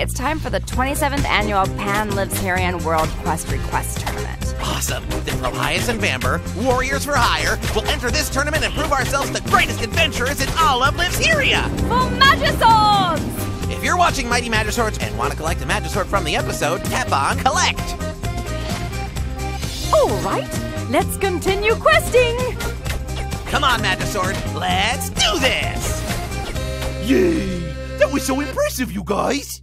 It's time for the 27th annual Pan Lives World Quest Request Tournament. Awesome! The Relias and Vambre, Warriors for Hire, will enter this tournament and prove ourselves the greatest adventurers in all of Livesheria! For Magiswords! If you're watching Mighty Magiswords and want to collect a Magisword from the episode, tap on Collect! All right, let's continue questing! Come on, Magisword, let's do this! Yay! That was so impressive, you guys!